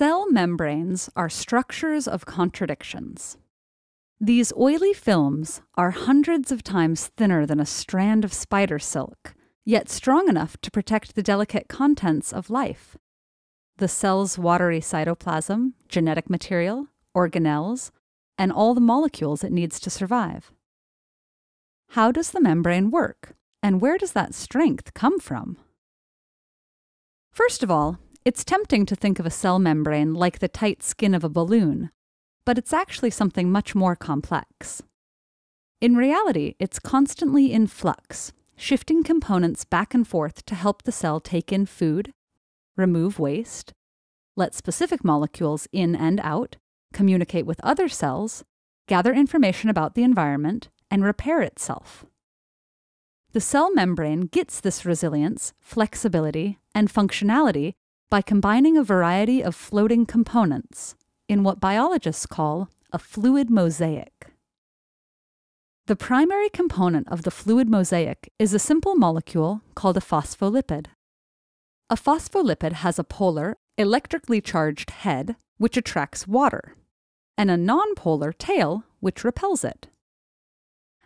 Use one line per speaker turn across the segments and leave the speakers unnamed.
membranes are structures of contradictions. These oily films are hundreds of times thinner than a strand of spider silk, yet strong enough to protect the delicate contents of life the cell's watery cytoplasm, genetic material, organelles, and all the molecules it needs to survive. How does the membrane work, and where does that strength come from? First of all, it's tempting to think of a cell membrane like the tight skin of a balloon, but it's actually something much more complex. In reality, it's constantly in flux, shifting components back and forth to help the cell take in food, remove waste, let specific molecules in and out, communicate with other cells, gather information about the environment, and repair itself. The cell membrane gets this resilience, flexibility, and functionality by combining a variety of floating components in what biologists call a fluid mosaic. The primary component of the fluid mosaic is a simple molecule called a phospholipid. A phospholipid has a polar, electrically charged head, which attracts water, and a nonpolar tail, which repels it.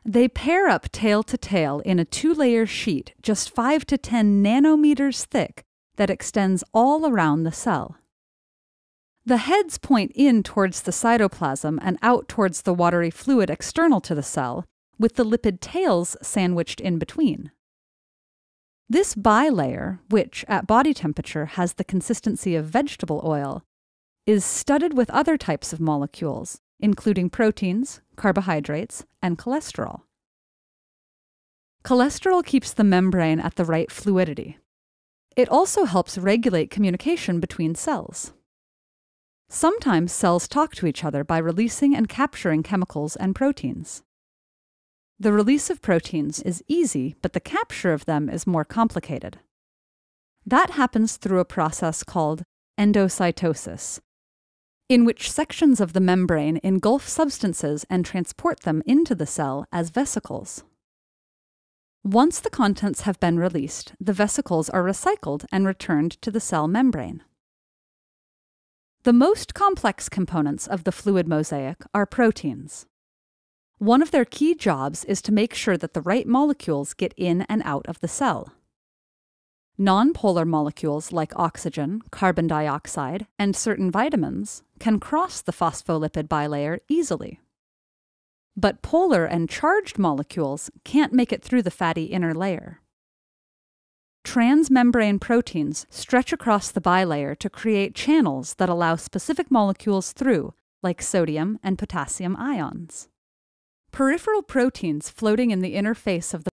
They pair up tail to tail in a two layer sheet just 5 to 10 nanometers thick that extends all around the cell. The heads point in towards the cytoplasm and out towards the watery fluid external to the cell, with the lipid tails sandwiched in between. This bilayer, which at body temperature has the consistency of vegetable oil, is studded with other types of molecules, including proteins, carbohydrates, and cholesterol. Cholesterol keeps the membrane at the right fluidity. It also helps regulate communication between cells. Sometimes cells talk to each other by releasing and capturing chemicals and proteins. The release of proteins is easy, but the capture of them is more complicated. That happens through a process called endocytosis, in which sections of the membrane engulf substances and transport them into the cell as vesicles. Once the contents have been released, the vesicles are recycled and returned to the cell membrane. The most complex components of the fluid mosaic are proteins. One of their key jobs is to make sure that the right molecules get in and out of the cell. Nonpolar molecules like oxygen, carbon dioxide, and certain vitamins can cross the phospholipid bilayer easily. But polar and charged molecules can't make it through the fatty inner layer. Transmembrane proteins stretch across the bilayer to create channels that allow specific molecules through, like sodium and potassium ions. Peripheral proteins floating in the inner face of the